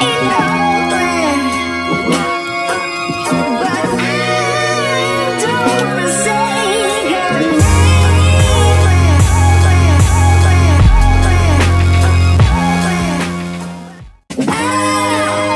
in.